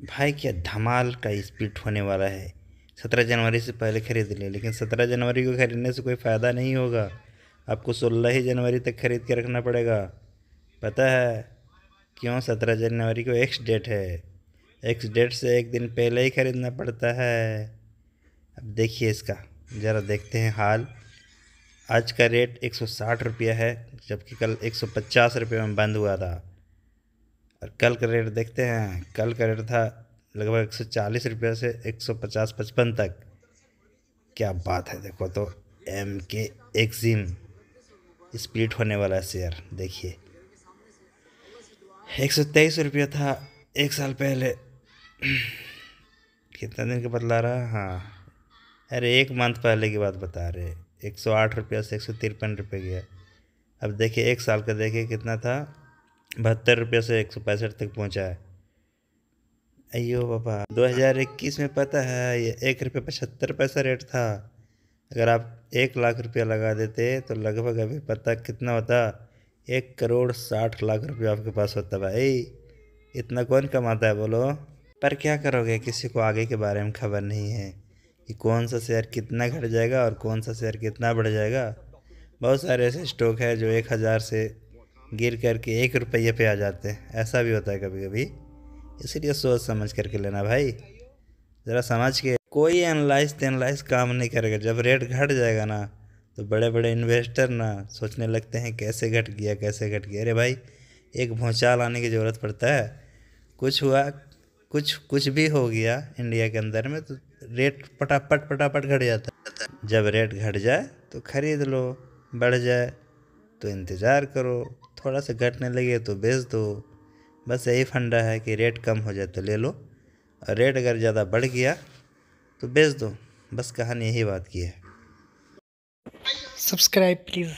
भाई, क्या धमाल का स्प्लिट होने वाला है? सत्रह जनवरी से पहले खरीद लें, लेकिन सत्रह जनवरी को खरीदने से कोई फ़ायदा नहीं होगा। आपको सोलह ही जनवरी तक खरीद के रखना पड़ेगा। पता है क्यों सत्रह जनवरी को एक्स डेट है? एक्स डेट से एक दिन पहले ही खरीदना पड़ता है। अब देखिए इसका, ज़रा देखते हैं हाल। आज का रेट एक सौ साठ रुपया है, जबकि कल एक सौ पचास रुपये में बंद हुआ था। और कल का रेट देखते हैं। कल का रेट था लगभग एक सौ चालीस रुपये से एक सौ पचास पचपन तक। क्या बात है, देखो तो एम के एक्जिम स्प्लिट होने वाला शेयर, देखिए। एक सौ तेईस रुपया था एक साल पहले। कितना दिन का बदला रहा? हाँ। अरे, एक मंथ पहले की बात बता रहे एक सौ आठ रुपया से एक सौ तिरपन रुपये गया। अब देखिए, एक साल का देखिए कितना था। बहत्तर रुपये से एक सौ पैंसठ तक पहुँचा है। अयो बाबा 2021 में पता है, ये एक रुपये पचहत्तर पैसा रेट था। अगर आप एक लाख रुपया लगा देते तो लगभग अभी पता कितना होता? एक करोड़ साठ लाख रुपया आपके पास होता भाई। इतना कौन कमाता है बोलो? पर क्या करोगे, किसी को आगे के बारे में खबर नहीं है कि कौन सा शेयर कितना घट जाएगा और कौन सा शेयर कितना बढ़ जाएगा। बहुत सारे ऐसे स्टॉक है जो एक हज़ार से गिर करके एक रुपये पे आ जाते हैं। ऐसा भी होता है कभी कभी इसीलिए सोच समझ करके लेना भाई। ज़रा समझ के। कोई एनालाइज एनालाइज काम नहीं करेगा। जब रेट घट जाएगा ना तो बड़े बड़े इन्वेस्टर ना सोचने लगते हैं, कैसे घट गया, कैसे घट गया? अरे भाई, एक भूचाल आने की ज़रूरत पड़ता है। कुछ हुआ, कुछ कुछ भी हो गया इंडिया के अंदर में तो रेट पटापट पटापट घट जाता है। जब रेट घट जाए तो ख़रीद लो, बढ़ जाए तो इंतज़ार करो। थोड़ा सा घटने लगे तो बेच दो। बस यही फंडा है कि रेट कम हो जाए तो ले लो। और रेट अगर ज़्यादा बढ़ गया तो बेच दो। बस कहानी यही बात की है। Subscribe please